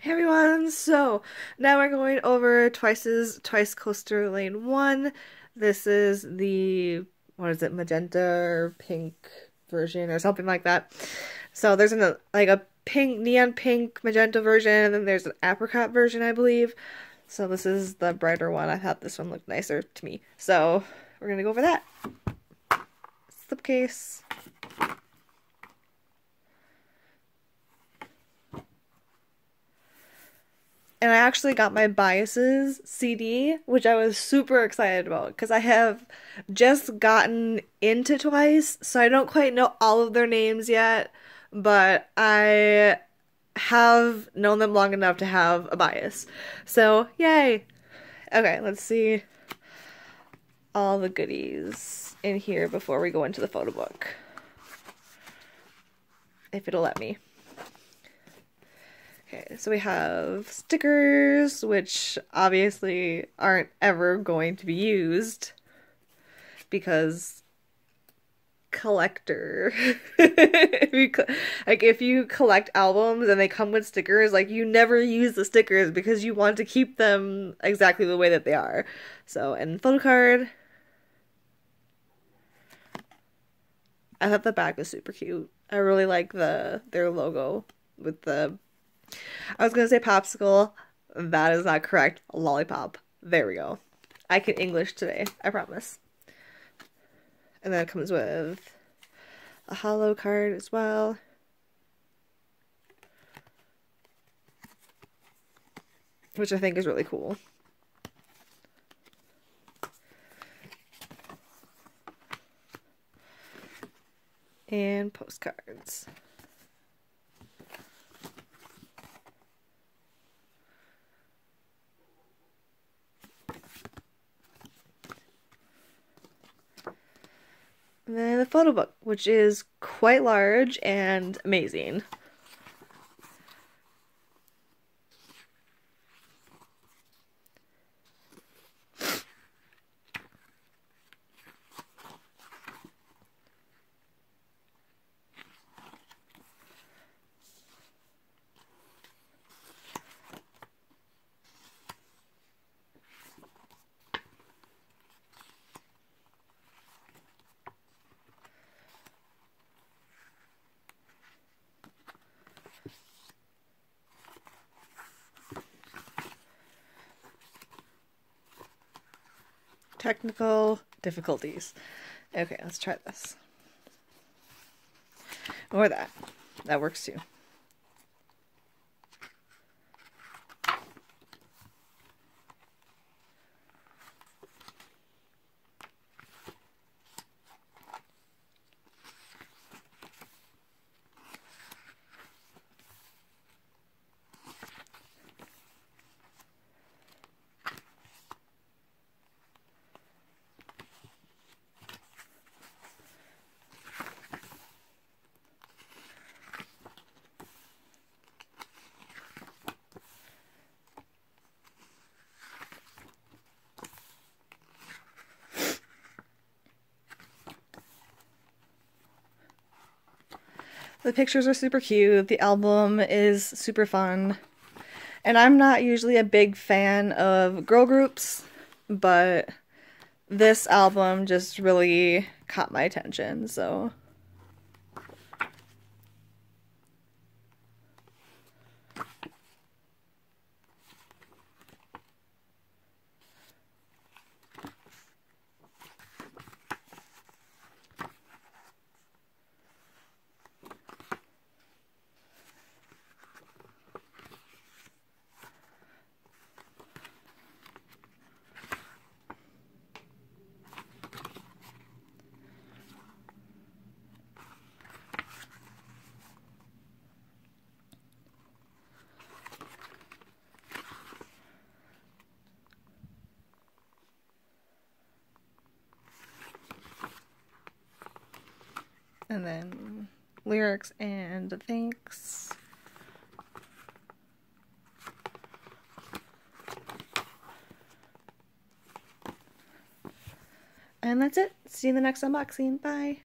Hey everyone, so now we're going over Twice's Twice Coaster Lane 1. This is the, what is it, magenta or pink version or something like that. So there's an, like a pink, neon pink magenta version, and then there's an apricot version, I believe. So this is the brighter one. I thought this one looked nicer to me. So we're gonna go over that. Slipcase. And I actually got my biases CD, which I was super excited about because I have just gotten into Twice, so I don't quite know all of their names yet, but I have known them long enough to have a bias. So, yay! Okay, let's see all the goodies in here before we go into the photo book. If it'll let me. Okay, so we have stickers, which obviously aren't ever going to be used because collector. like if you collect albums and they come with stickers, like you never use the stickers because you want to keep them exactly the way that they are. So, and photo card. I thought the back was super cute. I really like the their logo with the I was gonna say popsicle. That is not correct. Lollipop. There we go. I can English today. I promise. And then it comes with a holo card as well. Which I think is really cool. And postcards. Then the photo book, which is quite large and amazing. Technical difficulties. Okay, let's try this. Or that. That works too. The pictures are super cute. The album is super fun. And I'm not usually a big fan of girl groups, but this album just really caught my attention, so and then lyrics and thanks. And that's it. See you in the next unboxing. Bye.